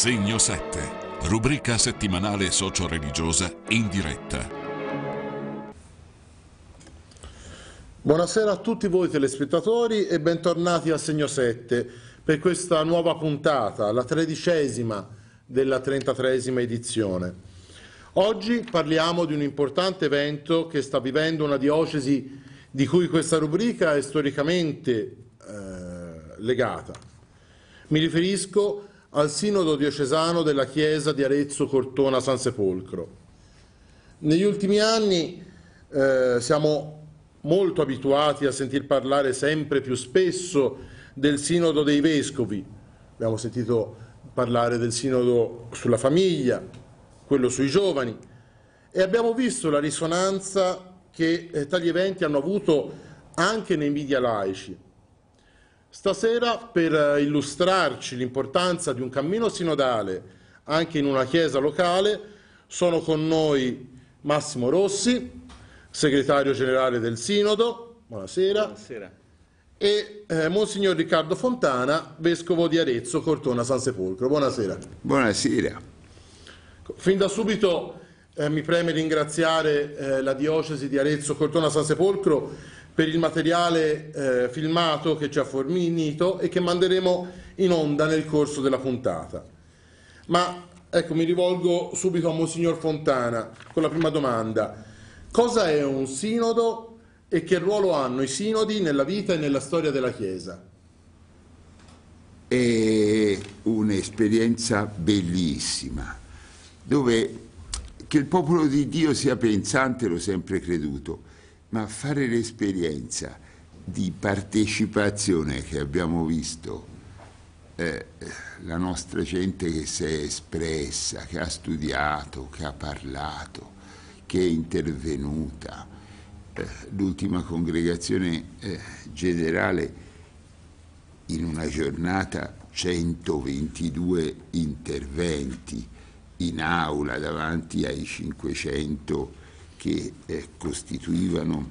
Segno 7, rubrica settimanale socio-religiosa in diretta. Buonasera a tutti voi telespettatori e bentornati a Segno 7 per questa nuova puntata, la tredicesima della 33esima edizione. Oggi parliamo di un importante evento che sta vivendo una diocesi di cui questa rubrica è storicamente eh, legata. Mi riferisco al Sinodo diocesano della Chiesa di Arezzo Cortona San Sepolcro. Negli ultimi anni eh, siamo molto abituati a sentir parlare sempre più spesso del Sinodo dei Vescovi. Abbiamo sentito parlare del Sinodo sulla famiglia, quello sui giovani e abbiamo visto la risonanza che eh, tali eventi hanno avuto anche nei media laici. Stasera per eh, illustrarci l'importanza di un cammino sinodale anche in una chiesa locale sono con noi Massimo Rossi, segretario generale del Sinodo, buonasera, Buonasera. e eh, Monsignor Riccardo Fontana, vescovo di Arezzo, Cortona San Sepolcro. Buonasera. Buonasera. Fin da subito eh, mi preme ringraziare eh, la diocesi di Arezzo Cortona San Sepolcro per il materiale eh, filmato che ci ha fornito e che manderemo in onda nel corso della puntata. Ma ecco, mi rivolgo subito a Monsignor Fontana con la prima domanda. Cosa è un sinodo e che ruolo hanno i sinodi nella vita e nella storia della Chiesa? È un'esperienza bellissima, dove che il popolo di Dio sia pensante l'ho sempre creduto, ma fare l'esperienza di partecipazione che abbiamo visto, eh, la nostra gente che si è espressa, che ha studiato, che ha parlato, che è intervenuta, eh, l'ultima congregazione eh, generale in una giornata 122 interventi in aula davanti ai 500 che eh, costituivano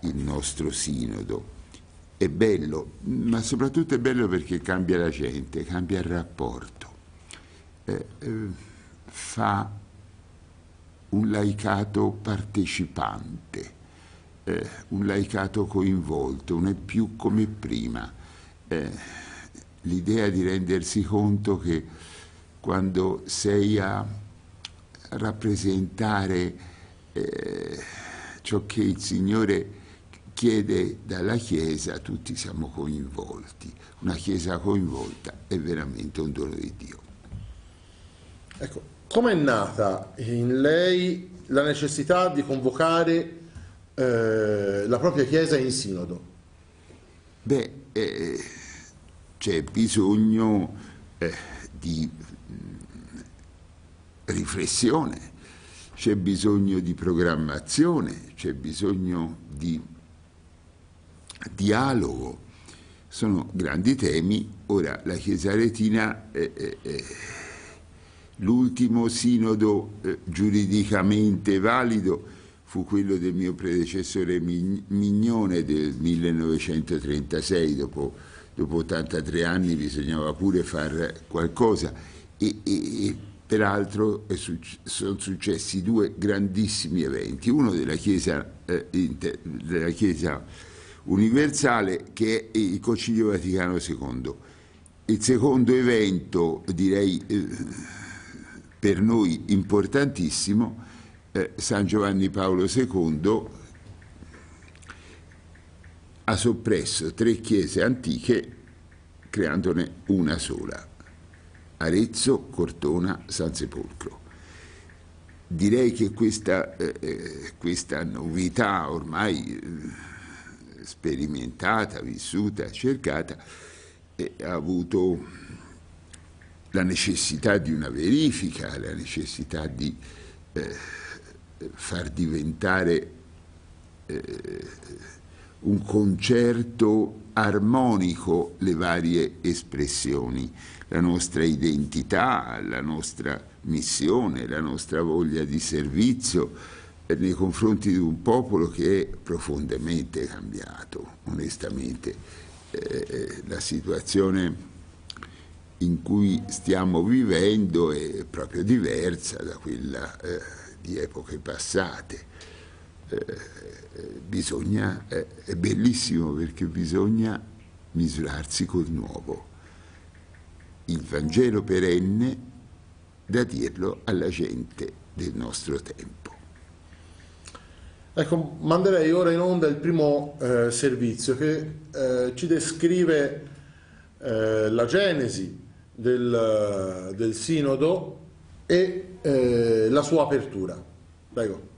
il nostro sinodo. È bello, ma soprattutto è bello perché cambia la gente, cambia il rapporto, eh, eh, fa un laicato partecipante, eh, un laicato coinvolto, non è più come prima. Eh, l'idea di rendersi conto che quando sei a rappresentare eh, ciò che il Signore chiede dalla Chiesa, tutti siamo coinvolti. Una Chiesa coinvolta è veramente un dono di Dio. Ecco, come è nata in lei la necessità di convocare eh, la propria Chiesa in sinodo? Beh, eh, c'è bisogno eh, di mh, riflessione, c'è bisogno di programmazione, c'è bisogno di dialogo. Sono grandi temi. Ora, la Chiesa Aretina è, è, è l'ultimo sinodo eh, giuridicamente valido fu quello del mio predecessore Mignone del 1936, dopo, dopo 83 anni bisognava pure fare qualcosa e, e peraltro sono successi due grandissimi eventi, uno della Chiesa, eh, inter, della Chiesa universale che è il Concilio Vaticano II. Il secondo evento, direi eh, per noi importantissimo, eh, San Giovanni Paolo II ha soppresso tre chiese antiche creandone una sola, Arezzo, Cortona, San Sepolcro. Direi che questa, eh, questa novità ormai eh, sperimentata, vissuta, cercata, eh, ha avuto la necessità di una verifica, la necessità di eh, far diventare eh, un concerto armonico le varie espressioni, la nostra identità, la nostra missione, la nostra voglia di servizio eh, nei confronti di un popolo che è profondamente cambiato, onestamente. Eh, la situazione in cui stiamo vivendo è proprio diversa da quella eh, di epoche passate. Eh, bisogna, eh, è bellissimo perché bisogna misurarsi col nuovo. Il Vangelo perenne da dirlo alla gente del nostro tempo. Ecco, manderei ora in onda il primo eh, servizio che eh, ci descrive eh, la genesi del, del sinodo e eh, la sua apertura. Prego.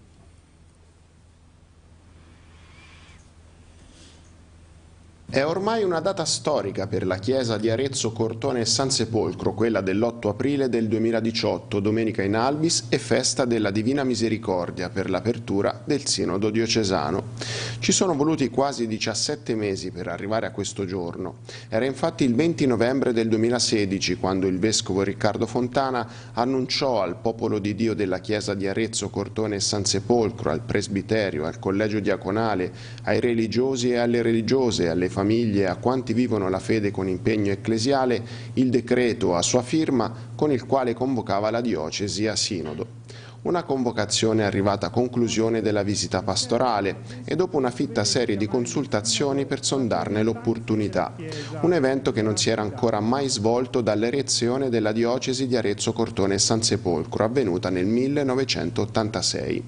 È ormai una data storica per la chiesa di Arezzo, Cortone e San Sepolcro, quella dell'8 aprile del 2018, domenica in Albis e festa della Divina Misericordia per l'apertura del Sinodo diocesano. Ci sono voluti quasi 17 mesi per arrivare a questo giorno. Era infatti il 20 novembre del 2016 quando il vescovo Riccardo Fontana annunciò al popolo di Dio della chiesa di Arezzo, Cortone e San Sepolcro, al presbiterio, al collegio diaconale, ai religiosi e alle religiose, alle famiglie famiglie a quanti vivono la fede con impegno ecclesiale il decreto a sua firma con il quale convocava la diocesi a sinodo una convocazione arrivata a conclusione della visita pastorale e dopo una fitta serie di consultazioni per sondarne l'opportunità. Un evento che non si era ancora mai svolto dall'erezione della diocesi di Arezzo Cortone e San Sepolcro, avvenuta nel 1986.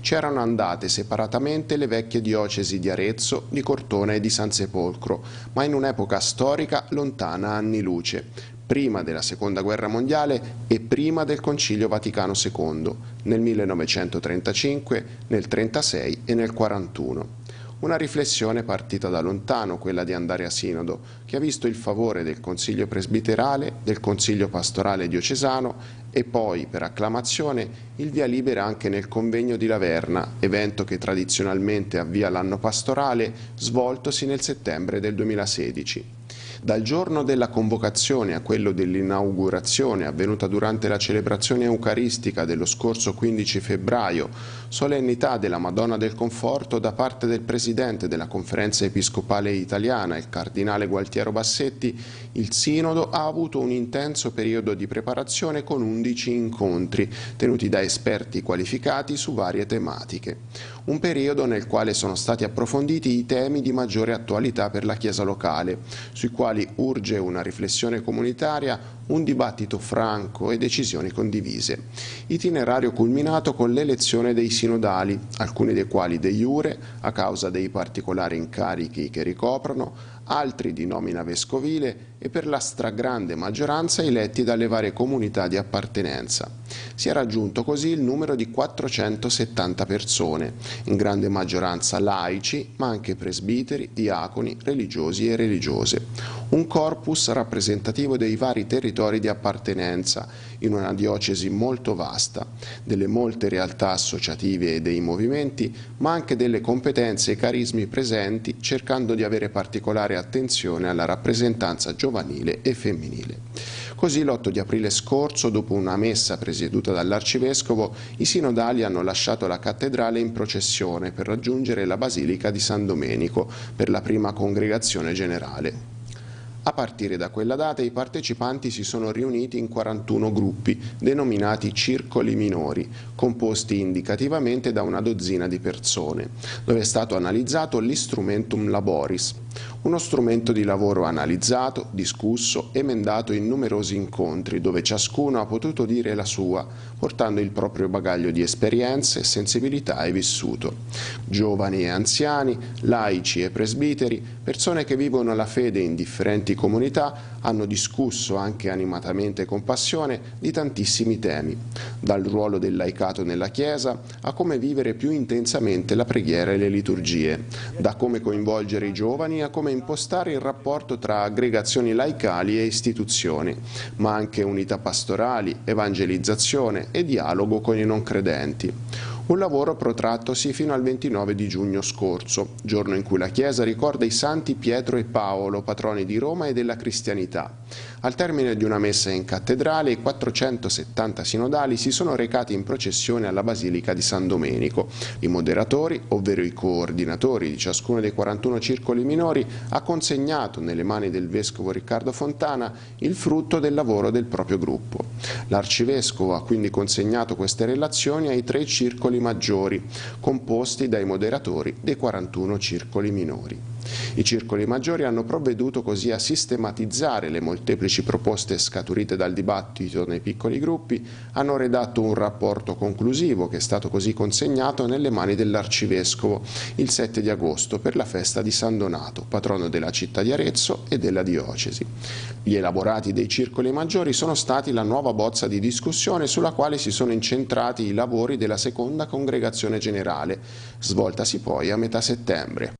C'erano andate separatamente le vecchie diocesi di Arezzo, di Cortone e di San Sepolcro, ma in un'epoca storica lontana anni luce prima della Seconda Guerra Mondiale e prima del Concilio Vaticano II, nel 1935, nel 1936 e nel 1941. Una riflessione partita da lontano, quella di andare a sinodo, che ha visto il favore del Consiglio presbiterale, del Consiglio pastorale diocesano e poi, per acclamazione, il via libera anche nel convegno di Laverna, evento che tradizionalmente avvia l'anno pastorale, svoltosi nel settembre del 2016. Dal giorno della convocazione a quello dell'inaugurazione avvenuta durante la celebrazione eucaristica dello scorso 15 febbraio, solennità della Madonna del Conforto da parte del Presidente della Conferenza Episcopale Italiana, il Cardinale Gualtiero Bassetti, il Sinodo ha avuto un intenso periodo di preparazione con 11 incontri tenuti da esperti qualificati su varie tematiche. Un periodo nel quale sono stati approfonditi i temi di maggiore attualità per la Chiesa locale, sui quali urge una riflessione comunitaria, un dibattito franco e decisioni condivise. Itinerario culminato con l'elezione dei sinodali, alcuni dei quali de iure, a causa dei particolari incarichi che ricoprono, altri di nomina vescovile e per la stragrande maggioranza eletti dalle varie comunità di appartenenza. Si è raggiunto così il numero di 470 persone, in grande maggioranza laici, ma anche presbiteri, diaconi, religiosi e religiose. Un corpus rappresentativo dei vari territori di appartenenza, in una diocesi molto vasta, delle molte realtà associative e dei movimenti, ma anche delle competenze e carismi presenti, cercando di avere particolare attenzione alla rappresentanza giovanile e femminile. Così l'8 di aprile scorso, dopo una messa presieduta dall'Arcivescovo, i sinodali hanno lasciato la cattedrale in processione per raggiungere la Basilica di San Domenico per la prima congregazione generale. A partire da quella data i partecipanti si sono riuniti in 41 gruppi, denominati circoli minori, composti indicativamente da una dozzina di persone, dove è stato analizzato l'istrumentum laboris, uno strumento di lavoro analizzato, discusso, emendato in numerosi incontri dove ciascuno ha potuto dire la sua, portando il proprio bagaglio di esperienze, sensibilità e vissuto. Giovani e anziani, laici e presbiteri, persone che vivono la fede in differenti comunità, hanno discusso anche animatamente con passione di tantissimi temi, dal ruolo del laicato nella Chiesa a come vivere più intensamente la preghiera e le liturgie, da come coinvolgere i giovani a come impostare il rapporto tra aggregazioni laicali e istituzioni, ma anche unità pastorali, evangelizzazione e dialogo con i non credenti. Un lavoro protrattosi fino al 29 di giugno scorso, giorno in cui la Chiesa ricorda i santi Pietro e Paolo, patroni di Roma e della cristianità. Al termine di una messa in cattedrale, i 470 sinodali si sono recati in processione alla Basilica di San Domenico. I moderatori, ovvero i coordinatori di ciascuno dei 41 circoli minori, ha consegnato nelle mani del Vescovo Riccardo Fontana il frutto del lavoro del proprio gruppo. L'Arcivescovo ha quindi consegnato queste relazioni ai tre circoli maggiori, composti dai moderatori dei 41 circoli minori. I circoli maggiori hanno provveduto così a sistematizzare le molteplici proposte scaturite dal dibattito nei piccoli gruppi, hanno redatto un rapporto conclusivo che è stato così consegnato nelle mani dell'Arcivescovo il 7 di agosto per la festa di San Donato, patrono della città di Arezzo e della diocesi. Gli elaborati dei circoli maggiori sono stati la nuova bozza di discussione sulla quale si sono incentrati i lavori della seconda congregazione generale, svoltasi poi a metà settembre.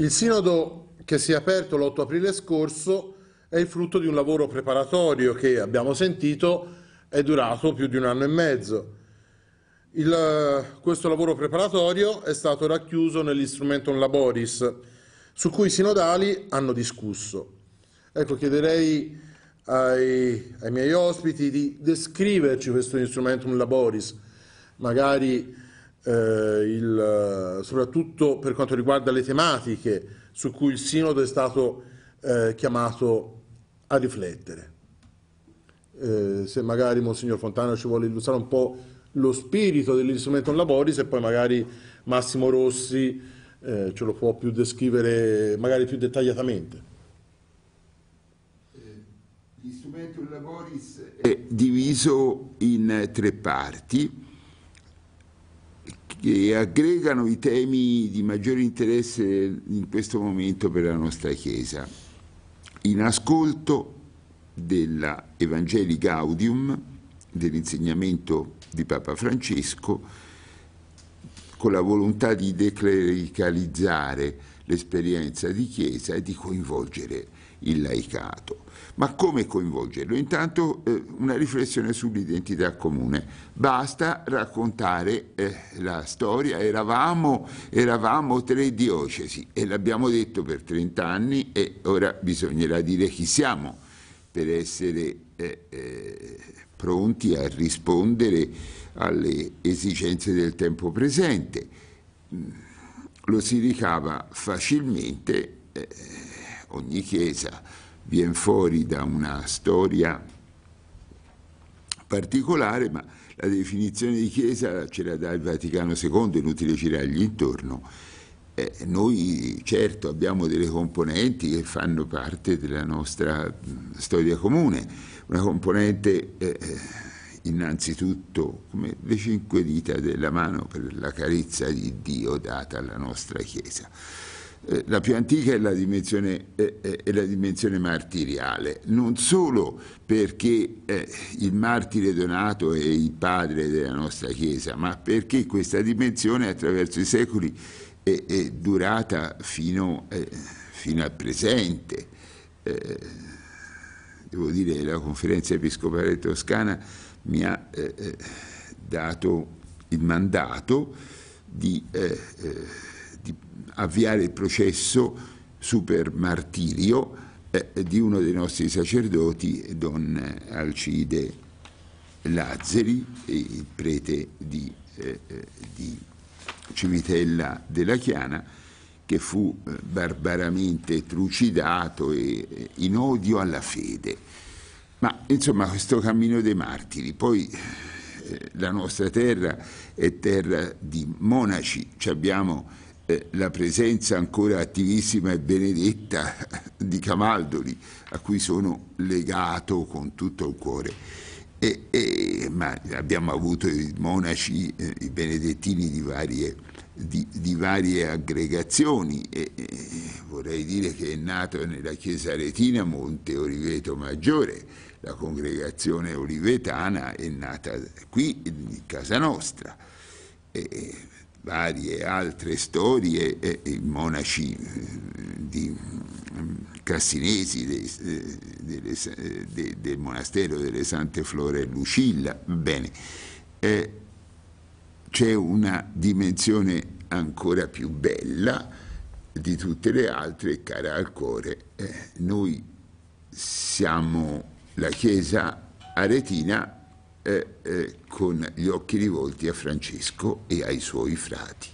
Il sinodo che si è aperto l'8 aprile scorso è il frutto di un lavoro preparatorio che abbiamo sentito è durato più di un anno e mezzo. Il, questo lavoro preparatorio è stato racchiuso nell'Instrumentum Laboris, su cui i sinodali hanno discusso. Ecco, chiederei ai, ai miei ospiti di descriverci questo Instrumentum Laboris, magari eh, il, soprattutto per quanto riguarda le tematiche su cui il Sinodo è stato eh, chiamato a riflettere. Eh, se magari Monsignor Fontana ci vuole illustrare un po' lo spirito dell'Instrumentum Laboris e poi magari Massimo Rossi eh, ce lo può più descrivere magari più dettagliatamente. Eh, L'Instrumentum Laboris è diviso in tre parti che aggregano i temi di maggiore interesse in questo momento per la nostra Chiesa. In ascolto della Evangeli Gaudium, dell'insegnamento di Papa Francesco, con la volontà di declericalizzare l'esperienza di Chiesa e di coinvolgere il laicato. Ma come coinvolgerlo? Intanto eh, una riflessione sull'identità comune. Basta raccontare eh, la storia. Eravamo, eravamo tre diocesi e l'abbiamo detto per 30 anni e ora bisognerà dire chi siamo per essere eh, eh, pronti a rispondere alle esigenze del tempo presente. Lo si ricava facilmente, eh, ogni chiesa viene fuori da una storia particolare, ma la definizione di Chiesa ce la dà il Vaticano II, inutile girargli intorno. Eh, noi certo abbiamo delle componenti che fanno parte della nostra mh, storia comune, una componente eh, innanzitutto come le cinque dita della mano per la carezza di Dio data alla nostra Chiesa eh, la più antica è la, dimensione, è la dimensione martiriale, non solo perché eh, il martire Donato è il padre della nostra Chiesa, ma perché questa dimensione attraverso i secoli è, è durata fino, eh, fino, al presente. Eh, devo dire che la conferenza episcopale toscana mi ha eh, eh, dato il mandato di avviare il processo super martirio eh, di uno dei nostri sacerdoti, Don Alcide Lazzari, il prete di, eh, eh, di Civitella della Chiana, che fu eh, barbaramente trucidato e, eh, in odio alla fede. Ma insomma questo cammino dei martiri, poi eh, la nostra terra è terra di monaci, abbiamo eh, la presenza ancora attivissima e benedetta di Camaldoli, a cui sono legato con tutto il cuore. E, e, ma abbiamo avuto i monaci, eh, i benedettini di varie, di, di varie aggregazioni e, vorrei dire che è nato nella chiesa retina Monte Oliveto Maggiore, la congregazione olivetana è nata qui in casa nostra. E, varie altre storie, e, i monaci eh, di mm, cassinesi dei, eh, delle, eh, de, del monastero delle Sante Flore e Lucilla. Bene, eh, c'è una dimensione ancora più bella di tutte le altre, cara al cuore. Eh, noi siamo la Chiesa aretina eh, eh, con gli occhi rivolti a Francesco e ai suoi frati.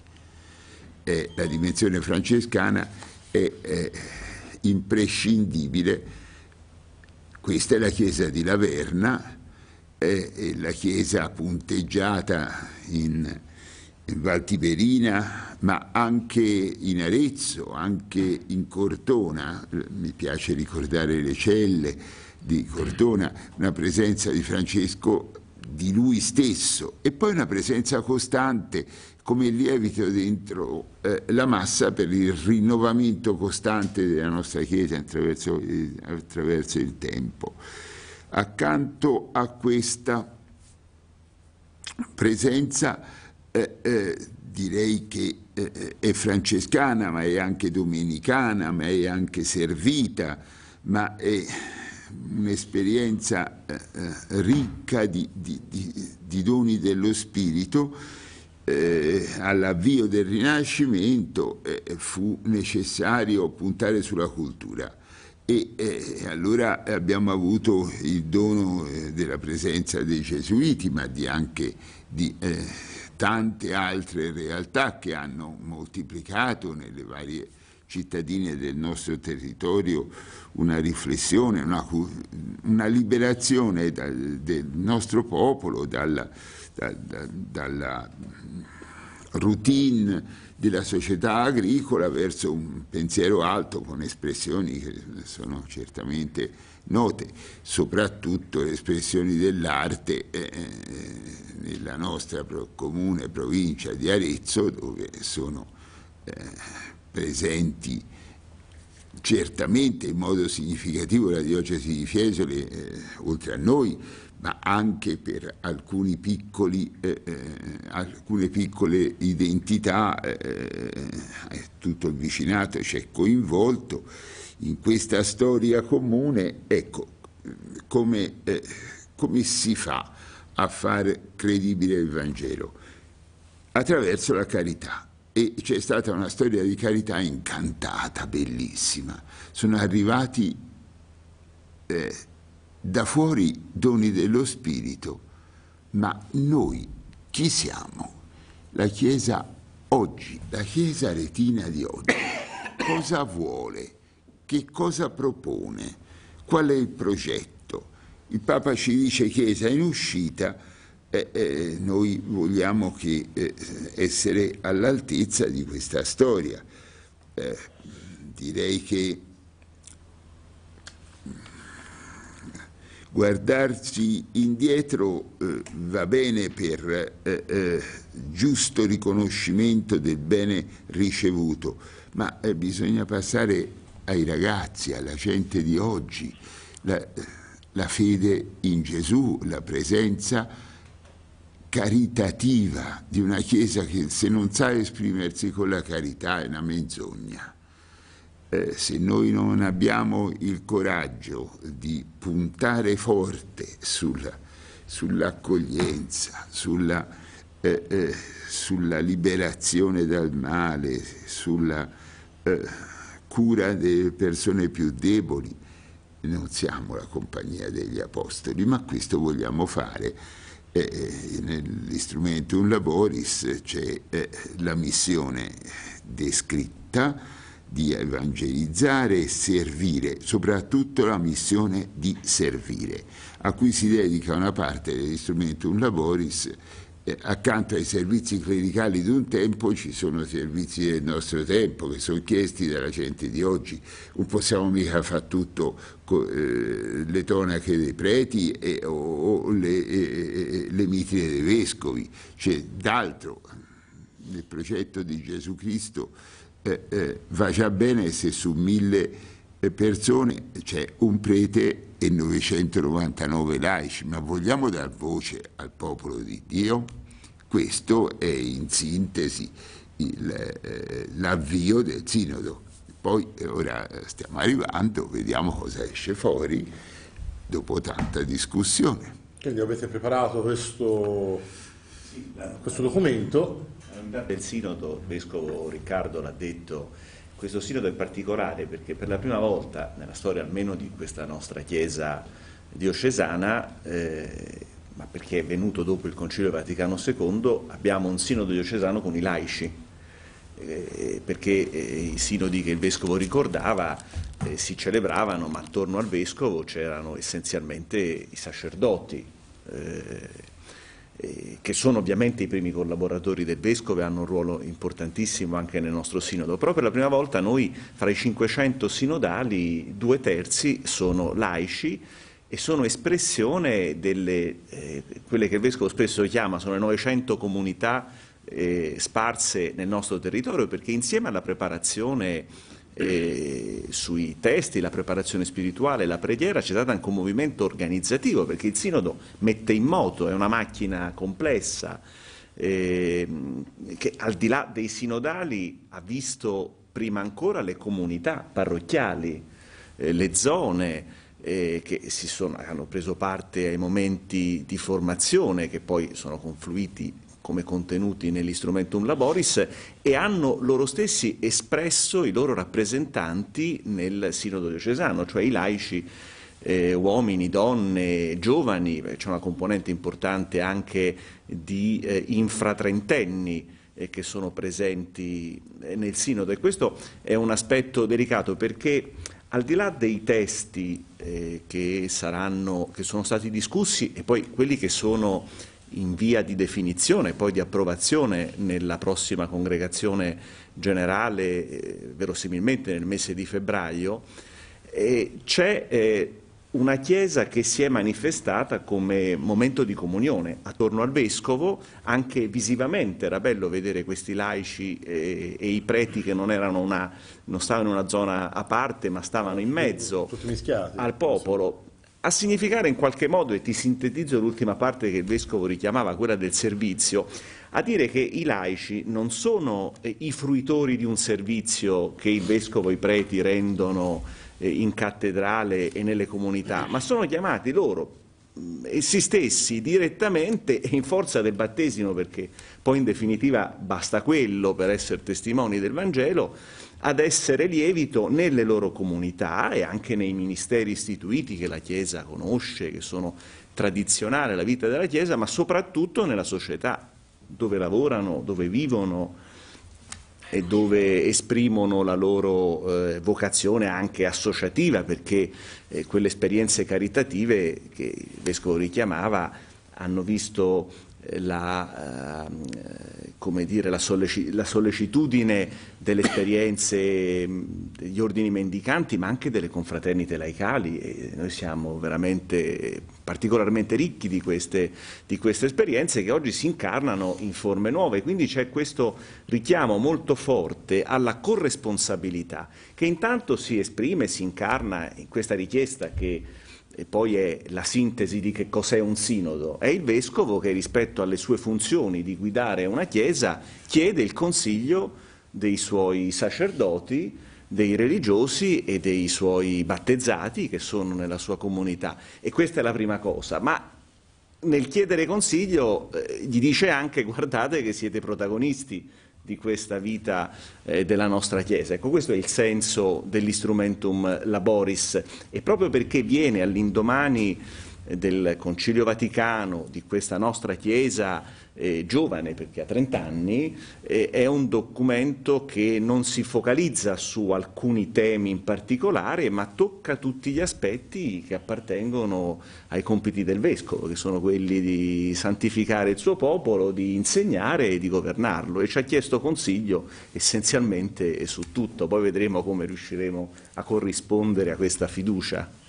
Eh, la dimensione francescana è imprescindibile. Questa è la chiesa di Laverna, è la chiesa punteggiata in, in Valtiberina, ma anche in Arezzo, anche in Cortona. Mi piace ricordare le celle di Cortona, una presenza di Francesco di lui stesso e poi una presenza costante come lievito dentro eh, la massa per il rinnovamento costante della nostra Chiesa attraverso, eh, attraverso il tempo. Accanto a questa presenza eh, eh direi che eh, è francescana, ma è anche domenicana, ma è anche servita, ma è un'esperienza eh, eh, ricca di, di, di, doni dello spirito, eh, all'avvio del Rinascimento eh, fu necessario puntare sulla cultura. E eh, allora abbiamo avuto il dono eh, della presenza dei gesuiti, ma di anche di tante altre realtà che hanno moltiplicato nelle varie cittadine del nostro territorio una riflessione, una, una liberazione da, del nostro popolo dalla, da, da, dalla routine della società agricola verso un pensiero alto con espressioni che sono certamente note, soprattutto le espressioni dell'arte eh, eh nella nostra comune provincia di Arezzo dove sono eh, presenti certamente in modo significativo la diocesi di Fiesole, eh, oltre a noi, ma anche per piccoli, eh, eh, alcune piccole identità, eh, eh, tutto il vicinato c'è coinvolto in questa storia comune. Ecco, come, come si fa a fare credibile il Vangelo? Attraverso la carità e c'è stata una storia di carità incantata, bellissima. Sono arrivati eh, da fuori doni dello Spirito, ma noi chi siamo? La Chiesa oggi, la Chiesa retina di oggi, cosa vuole? Che cosa propone? Qual è il progetto? Il Papa ci dice Chiesa in uscita, eh, eh, noi vogliamo che, eh, essere all'altezza di questa storia. Eh, direi che guardarci indietro eh, va bene per eh, giusto riconoscimento del bene ricevuto, ma bisogna passare ai ragazzi, alla gente di oggi, la, la fede in Gesù, la presenza caritativa di una Chiesa che se non sa esprimersi con la carità è una menzogna. Eh, se noi non abbiamo il coraggio di puntare forte sulla, sull'accoglienza, sulla, eh, eh, sulla, liberazione dal male, sulla eh, cura delle persone più deboli, non siamo la compagnia degli apostoli, ma questo vogliamo fare eh, nell'istrumentum laboris c'è eh, la missione descritta di evangelizzare e servire, soprattutto la missione di servire, a cui si dedica una parte dell'istrumentum laboris eh, accanto ai servizi clericali di un tempo ci sono servizi del nostro tempo che sono chiesti dalla gente di oggi. Non possiamo mica fare tutto con eh, le tonache dei preti e, o, o le, eh, le, mitine dei vescovi. C'è d'altro nel progetto di Gesù Cristo eh, eh, va già bene se su mille persone c'è un prete e 999 laici, ma vogliamo dar voce al popolo di Dio? Questo è in sintesi eh, l'avvio del sinodo. poi eh, ora stiamo arrivando, vediamo cosa esce fuori dopo tanta discussione. Quindi avete preparato questo, questo documento. Del sinodo, il vescovo Riccardo l'ha detto, questo sinodo è particolare perché per la prima volta nella storia almeno di questa nostra chiesa diocesana, eh, ma perché è venuto dopo il Concilio Vaticano II, abbiamo un sinodo diocesano con i laici, eh, perché eh, i sinodi che il vescovo ricordava eh, si celebravano, ma attorno al vescovo c'erano essenzialmente i sacerdoti, eh, che sono ovviamente i primi collaboratori del vescovo e hanno un ruolo importantissimo anche nel nostro sinodo. Però per la prima volta noi, fra i 500 sinodali, due terzi sono laici e sono espressione delle, eh, quelle che il Vescovo spesso chiama, sono le 900 comunità eh, sparse nel nostro territorio, perché insieme alla preparazione eh, sui testi, la preparazione spirituale, la preghiera, c'è stato anche un movimento organizzativo, perché il Sinodo mette in moto, è una macchina complessa, eh, che al di là dei sinodali ha visto prima ancora le comunità parrocchiali, eh, le zone, eh, che sono, hanno preso parte ai momenti di formazione che poi sono confluiti come contenuti nell'istrumentum laboris e hanno loro stessi espresso i loro rappresentanti nel sinodo diocesano, cioè i laici eh, uomini, donne, giovani, c'è una componente importante anche di eh, infratrentenni eh, che sono presenti eh, nel sinodo. E questo è un aspetto delicato perché al di là dei testi eh, che, saranno, che sono stati discussi e poi quelli che sono in via di definizione, poi di approvazione nella prossima congregazione generale, eh, verosimilmente nel mese di febbraio, eh, c'è eh, una Chiesa che si è manifestata come momento di comunione attorno al Vescovo, anche visivamente. Era bello vedere questi laici e, e i preti che non, una, non, stavano in una zona a parte ma stavano in mezzo al popolo, a significare in qualche modo, e ti sintetizzo l'ultima parte che il Vescovo richiamava, quella del servizio, a dire che i laici non sono eh, i fruitori di un servizio che il Vescovo e i preti rendono eh, in cattedrale e nelle comunità, ma sono chiamati loro mm, essi stessi direttamente e in forza del battesimo, perché poi in definitiva basta quello per essere testimoni del Vangelo, ad essere lievito nelle loro comunità e anche nei ministeri istituiti che la Chiesa conosce, che sono tradizionali alla vita della Chiesa, ma soprattutto nella società dove lavorano, dove vivono, e dove esprimono la loro eh, vocazione anche associativa, perché eh, quelle esperienze caritative che il Vescovo richiamava hanno visto la, eh, dire, la, solleci la, sollecitudine delle esperienze degli ordini mendicanti, ma anche delle confraternite laicali. E noi siamo veramente particolarmente ricchi di queste, di queste esperienze che oggi si incarnano in forme nuove. Quindi c'è questo richiamo molto forte alla corresponsabilità, che intanto si esprime, si incarna in questa richiesta che e poi è la sintesi di che cos'è un sinodo, è il vescovo che rispetto alle sue funzioni di guidare una chiesa chiede il consiglio dei suoi sacerdoti, dei religiosi e dei suoi battezzati che sono nella sua comunità. E questa è la prima cosa. Ma nel chiedere consiglio eh, gli dice anche guardate che siete protagonisti di questa vita eh, della nostra Chiesa. Ecco, questo è il senso dell'instrumentum laboris e proprio perché viene all'indomani eh, del Concilio Vaticano, di questa nostra Chiesa eh, giovane perché ha 30 anni, eh, è un documento che non si focalizza su alcuni temi in particolare, ma tocca tutti gli aspetti che appartengono ai compiti del Vescovo, che sono quelli di santificare il suo popolo, di insegnare e di governarlo. E ci ha chiesto consiglio essenzialmente su tutto, poi vedremo come riusciremo a corrispondere a questa fiducia.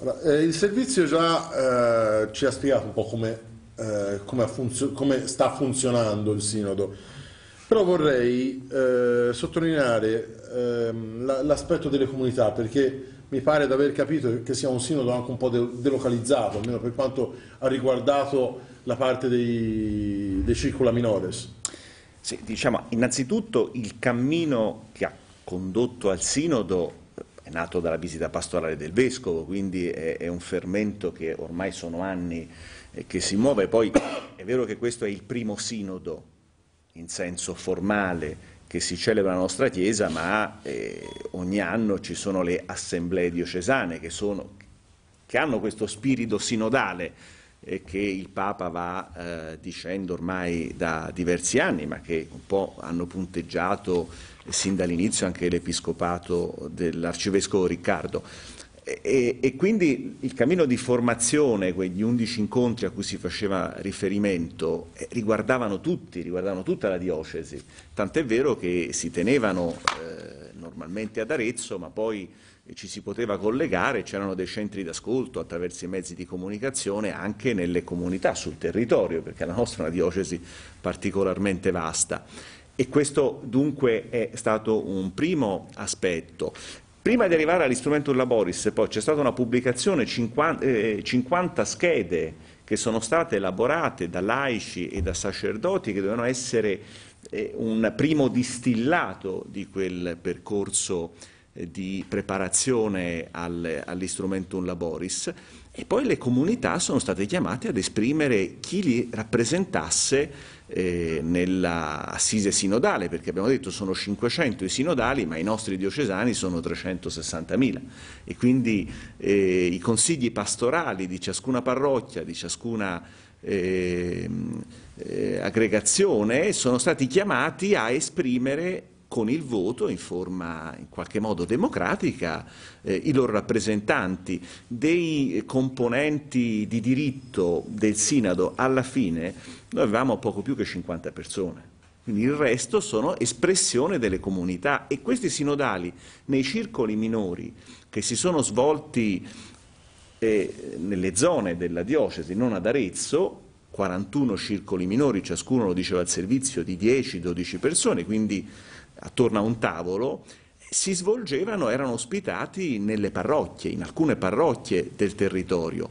Allora, eh, il servizio già eh, ci ha spiegato un po' come eh, come, come, sta funzionando il sinodo. Però vorrei eh, sottolineare ehm, l'aspetto delle comunità perché mi pare di aver capito che sia un sinodo anche un po' de delocalizzato, almeno per quanto ha riguardato la parte dei, dei circula minores. Sì, diciamo, innanzitutto il cammino che ha condotto al sinodo è nato dalla visita pastorale del Vescovo, quindi è, è un fermento che ormai sono anni che si muove. Poi è vero che questo è il primo sinodo in senso formale che si celebra la nostra Chiesa, ma eh, ogni anno ci sono le assemblee diocesane che, sono, che hanno questo spirito sinodale eh, che il Papa va eh, dicendo ormai da diversi anni, ma che un po' hanno punteggiato sin dall'inizio anche l'Episcopato dell'Arcivescovo Riccardo. E, e, quindi il cammino di formazione, quegli undici incontri a cui si faceva riferimento, eh, riguardavano tutti, riguardavano tutta la diocesi, tant'è vero che si tenevano eh, normalmente ad Arezzo, ma poi ci si poteva collegare, c'erano dei centri d'ascolto attraverso i mezzi di comunicazione anche nelle comunità, sul territorio, perché la nostra è una diocesi particolarmente vasta. E questo dunque è stato un primo aspetto. Prima di arrivare all'istrumento laboris, poi c'è stata una pubblicazione, 50, eh, 50 schede che sono state elaborate da laici e da sacerdoti che dovevano essere eh, un primo distillato di quel percorso eh, di preparazione al, all'istrumentum laboris. E poi le comunità sono state chiamate ad esprimere chi li rappresentasse eh, nella assise sinodale, perché abbiamo detto sono 500 i sinodali, ma i nostri diocesani sono 360.000 e quindi eh, i consigli pastorali di ciascuna parrocchia, di ciascuna eh, eh aggregazione sono stati chiamati a esprimere con il voto in forma in qualche modo democratica eh, i loro rappresentanti. Dei componenti di diritto del Sinado alla fine noi avevamo poco più che 50 persone. Quindi il resto sono espressione delle comunità e questi sinodali nei circoli minori che si sono svolti eh, nelle zone della diocesi, non ad Arezzo, 41 circoli minori, ciascuno lo diceva al servizio di 10-12 persone, quindi attorno a un tavolo, si svolgevano, erano ospitati nelle parrocchie, in alcune parrocchie del territorio.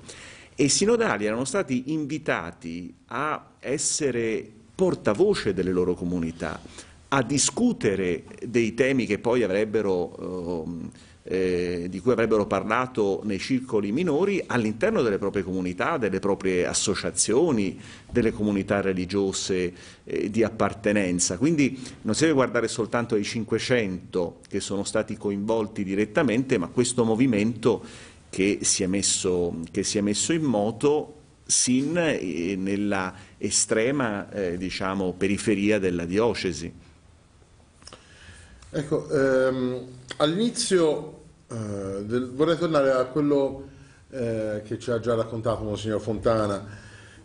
E i sinodali erano stati invitati a essere portavoce delle loro comunità, a discutere dei temi che poi avrebbero eh, eh, di cui avrebbero parlato nei circoli minori all'interno delle proprie comunità, delle proprie associazioni, delle comunità religiose eh, di appartenenza. Quindi non si deve guardare soltanto ai 500 che sono stati coinvolti direttamente, ma questo movimento che si è messo, si è messo in moto sin eh, nella estrema eh, diciamo, periferia della diocesi. Ecco, ehm, all'inizio eh, del, vorrei tornare a quello eh, che ci ha già raccontato Monsignor Fontana,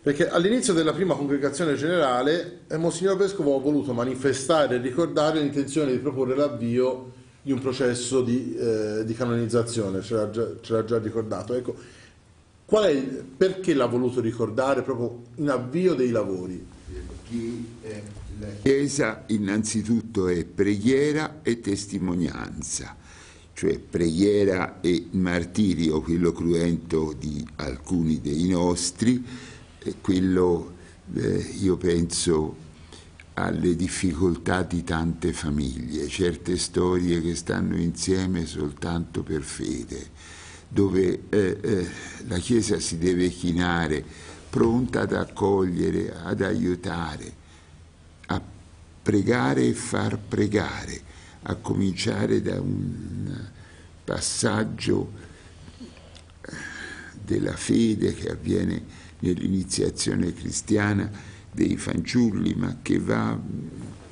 perché all'inizio della prima congregazione generale eh, Monsignor Vescovo ha voluto manifestare e ricordare l'intenzione di proporre l'avvio di un processo di, eh, di canonizzazione, ce l'ha, già, ce l'ha già ricordato. Ecco, è, perché l'ha voluto ricordare proprio in avvio dei lavori? La Chiesa innanzitutto è preghiera e testimonianza cioè preghiera e martirio, quello cruento di alcuni dei nostri, e quello eh, io penso alle difficoltà di tante famiglie, certe storie che stanno insieme soltanto per fede, dove eh, eh, la Chiesa si deve chinare pronta ad accogliere, ad aiutare, pregare e far pregare a cominciare da un passaggio eh, della fede che avviene nell'iniziazione cristiana dei fanciulli, ma che va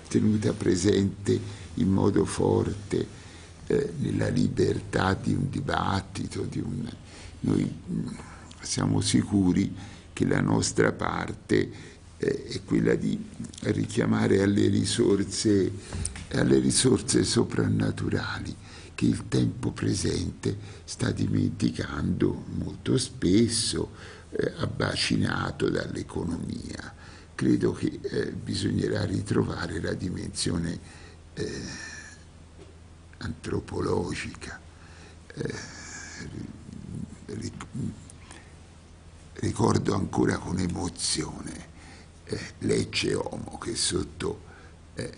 tenuta presente in modo forte eh, nella libertà di un dibattito. Di un... Noi siamo sicuri che la nostra parte eh, è quella di richiamare alle risorse, alle risorse soprannaturali che il tempo presente sta dimenticando molto spesso, eh, abbacinato dall'economia. Credo che eh, bisognerà ritrovare la dimensione eh, antropologica. Eh, ricordo ancora con emozione Lecce Homo che sotto eh,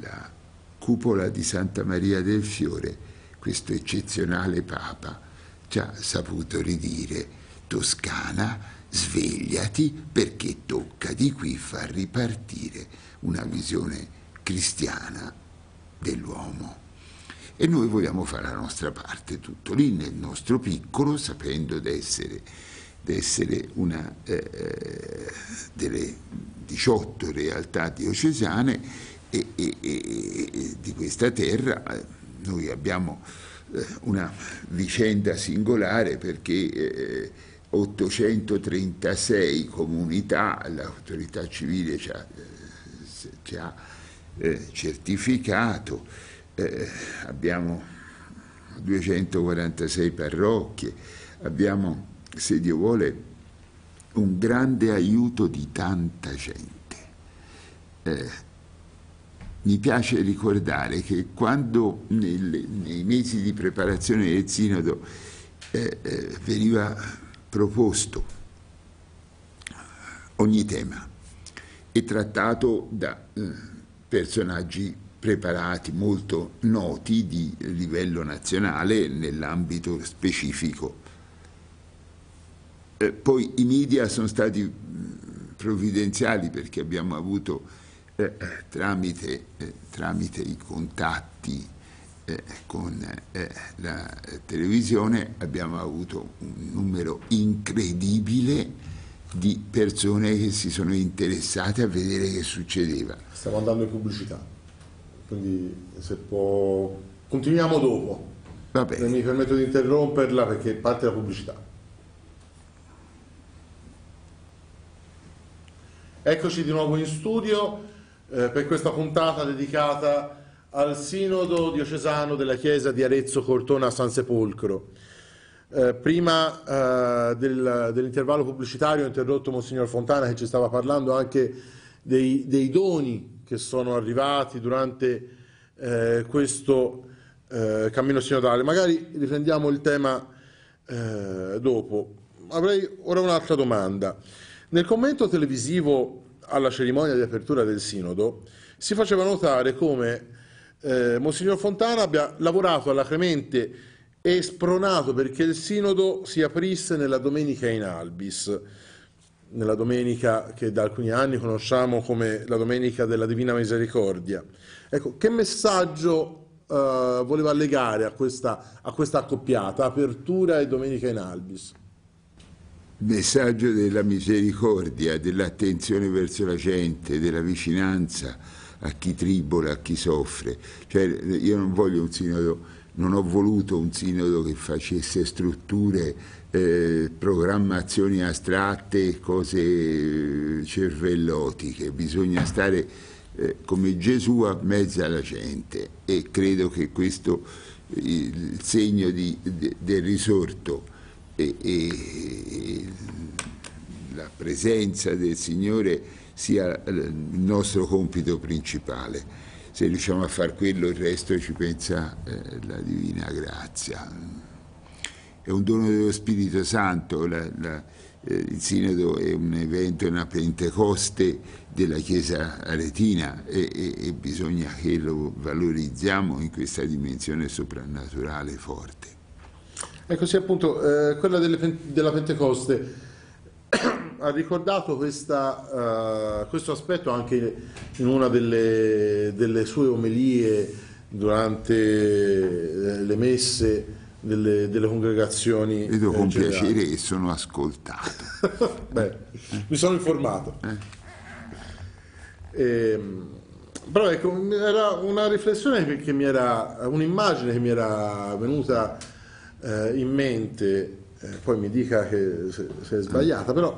la cupola di Santa Maria del Fiore, questo eccezionale Papa ci ha saputo ridire Toscana, svegliati perché tocca di qui far ripartire una visione cristiana dell'uomo. E noi vogliamo fare la nostra parte, tutto lì nel nostro piccolo, sapendo d'essere, d'essere una eh, delle 18 realtà diocesane e, e, e, di questa terra. Noi abbiamo eh, una vicenda singolare perché eh, 836 comunità, l'autorità civile ci ha, eh, ci ha eh, certificato, eh, abbiamo 246 parrocchie, abbiamo, se Dio vuole, un grande aiuto di tanta gente. Eh, mi piace ricordare che quando nel, nei mesi di preparazione del Sinodo eh, eh, veniva proposto ogni tema e trattato da eh, personaggi preparati, molto noti di livello nazionale nell'ambito specifico. Eh, poi i media sono stati provvidenziali perché abbiamo avuto eh, tramite, eh, tramite, i contatti eh, con eh, la televisione abbiamo avuto un numero incredibile di persone che si sono interessate a vedere che succedeva. Stiamo andando in pubblicità, quindi se può... Continuiamo dopo. Va bene. Mi permetto di interromperla perché parte la pubblicità. Eccoci di nuovo in studio eh, per questa puntata dedicata al Sinodo diocesano della Chiesa di Arezzo Cortona San Sepolcro. Eh, prima eh, del, dell'intervallo pubblicitario ho interrotto Monsignor Fontana che ci stava parlando anche dei, dei doni che sono arrivati durante eh, questo eh, cammino sinodale. Magari riprendiamo il tema eh, dopo. Avrei ora un'altra domanda. Nel commento televisivo alla cerimonia di apertura del Sinodo si faceva notare come eh, Monsignor Fontana abbia lavorato alacremente e spronato perché il Sinodo si aprisse nella domenica in Albis, nella domenica che da alcuni anni conosciamo come la domenica della Divina Misericordia. Ecco, che messaggio uh, voleva legare a questa, a questa accoppiata, apertura e domenica in Albis? Messaggio della misericordia, dell'attenzione verso la gente, della vicinanza a chi tribola, a chi soffre. Cioè, io non voglio un sinodo, non ho voluto un sinodo che facesse strutture, eh, programmazioni astratte, cose cervellotiche, bisogna stare eh, come Gesù a mezzo alla gente e credo che questo il segno di, de, del risorto e, e la presenza del Signore sia il nostro compito principale. Se riusciamo a fare quello, il resto ci pensa eh, la Divina Grazia. È un dono dello Spirito Santo, la, la, eh, il Sinodo è un evento, una Pentecoste della Chiesa aretina e, e, e bisogna che lo valorizziamo in questa dimensione soprannaturale forte. Ecco sì, appunto, eh, quella delle, della Pentecoste ha ricordato questa, uh, questo aspetto anche in una delle, delle sue omelie durante eh, le messe delle, delle congregazioni. Vedo con generali. piacere che sono ascoltato. Beh, mi sono informato. Eh. E, ehm, però ecco, era una riflessione che mi era, un'immagine che mi era venuta eh, in mente, eh, poi mi dica che se, se, è sbagliata, però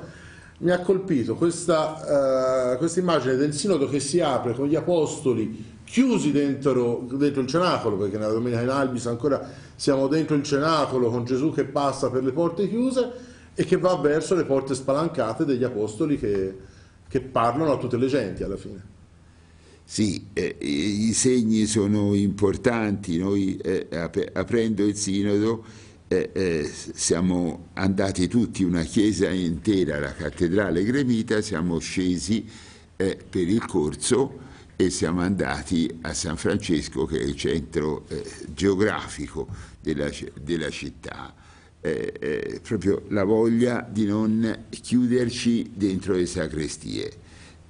mi ha colpito questa, uh, immagine del sinodo che si apre con gli apostoli chiusi dentro, dentro, il cenacolo, perché nella Domenica in Albis ancora siamo dentro il cenacolo con Gesù che passa per le porte chiuse e che va verso le porte spalancate degli apostoli che, che parlano a tutte le genti alla fine. Sì, eh, i segni sono importanti, noi eh, ap aprendo il sinodo eh, eh, siamo andati tutti, una chiesa intera, la cattedrale gremita, siamo scesi eh, per il corso e siamo andati a San Francesco che è il centro eh, geografico della, della città. Proprio la voglia di non chiuderci dentro le sacrestie.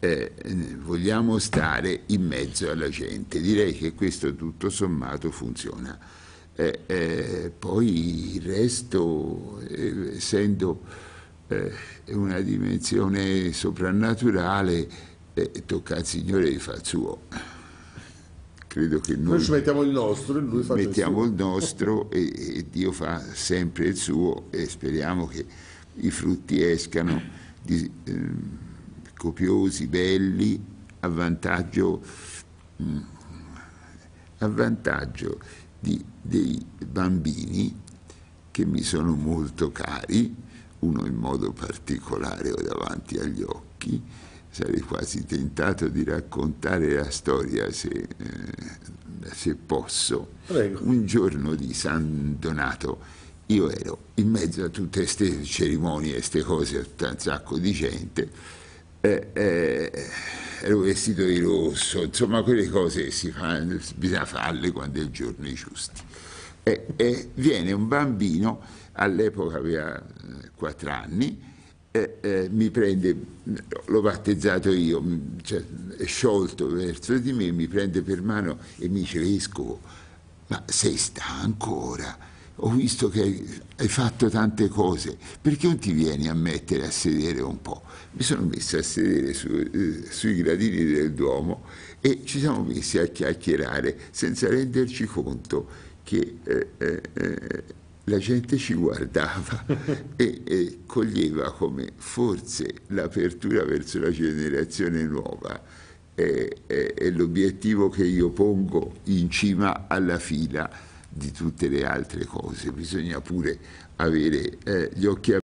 Eh, vogliamo stare in mezzo alla gente. Direi che questo tutto sommato funziona. Eh, eh, poi il resto, eh, essendo una dimensione soprannaturale, tocca al Signore di far suo. Credo che noi, noi ci mettiamo il nostro e lui fa mettiamo il, il nostro e, e, Dio fa sempre il suo e speriamo che i frutti escano di, eh, copiosi, belli, a vantaggio, mm, a vantaggio di, dei bambini che mi sono molto cari, uno in modo particolare ho davanti agli occhi, sarei quasi tentato di raccontare la storia se, eh, se posso. Prego. Un giorno di San Donato io ero in mezzo a tutte queste cerimonie, queste cose, a un sacco di gente, eh, eh, ero vestito di rosso, insomma quelle cose si fanno, bisogna farle quando è il giorno giusti. E, e viene un bambino, all'epoca aveva quattro anni, eh, eh, mi prende, l'ho battezzato io, cioè, è sciolto verso di me, mi prende per mano e mi dice Vescovo, ma sei stanco ora? Ho visto che hai fatto tante cose, perché non ti vieni a mettere a sedere un po'? Mi sono messo a sedere su, eh, sui gradini del Duomo e ci siamo messi a chiacchierare senza renderci conto che eh, eh, eh la gente ci guardava e, e, coglieva come forse l'apertura verso la generazione nuova è, l'obiettivo che io pongo in cima alla fila di tutte le altre cose. Bisogna pure avere eh, gli occhi aperti